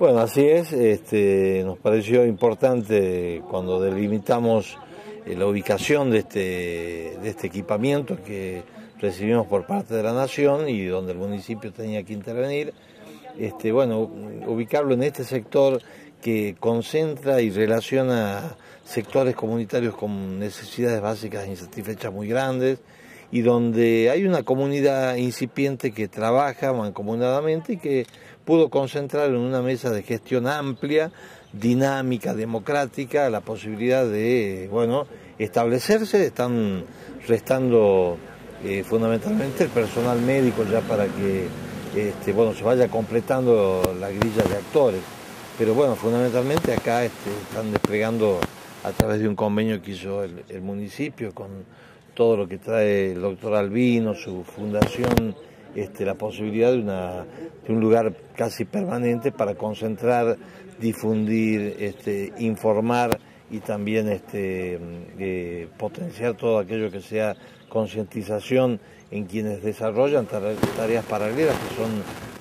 Bueno, así es, este, nos pareció importante cuando delimitamos eh, la ubicación de este, de este equipamiento que recibimos por parte de la Nación y donde el municipio tenía que intervenir, este, bueno, ubicarlo en este sector que concentra y relaciona sectores comunitarios con necesidades básicas insatisfechas muy grandes y donde hay una comunidad incipiente que trabaja mancomunadamente y que pudo concentrar en una mesa de gestión amplia, dinámica, democrática, la posibilidad de, bueno, establecerse, están restando eh, fundamentalmente el personal médico ya para que este, bueno, se vaya completando la grilla de actores. Pero bueno, fundamentalmente acá este, están desplegando a través de un convenio que hizo el, municipio con todo lo que trae el doctor Albino, su fundación, este, la posibilidad de, una, de un lugar casi permanente para concentrar, difundir, este, informar y también este, eh, potenciar todo aquello que sea concientización en quienes desarrollan tareas paralelas, que son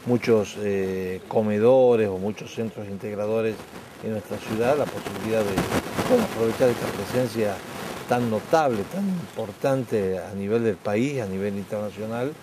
muchos eh, comedores o muchos centros integradores en nuestra ciudad, la posibilidad de aprovechar esta presencia tan notable, tan importante a nivel del país, a nivel internacional,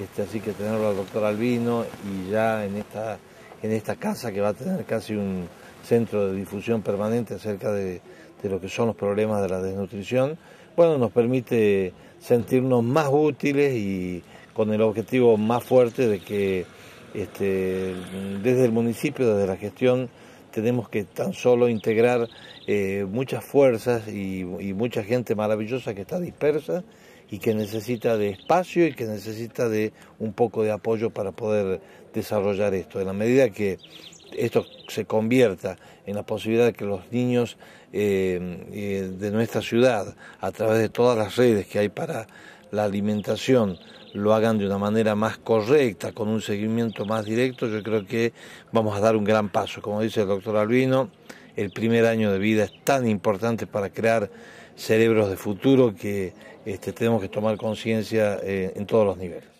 este, así que tenerlo al doctor Albino y ya en esta, en esta casa que va a tener casi un centro de difusión permanente acerca de, de lo que son los problemas de la desnutrición, bueno, nos permite sentirnos más útiles y con el objetivo más fuerte de que este, desde el municipio, desde la gestión, tenemos que tan solo integrar eh, muchas fuerzas y, mucha gente maravillosa que está dispersa y que necesita de espacio y que necesita de un poco de apoyo para poder desarrollar esto. En la medida que esto se convierta en la posibilidad de que los niños eh, eh, de nuestra ciudad, a través de todas las redes que hay para la alimentación, lo hagan de una manera más correcta, con un seguimiento más directo, yo creo que vamos a dar un gran paso. Como dice el doctor Albino, el primer año de vida es tan importante para crear cerebros de futuro que este, tenemos que tomar conciencia eh, en todos los niveles.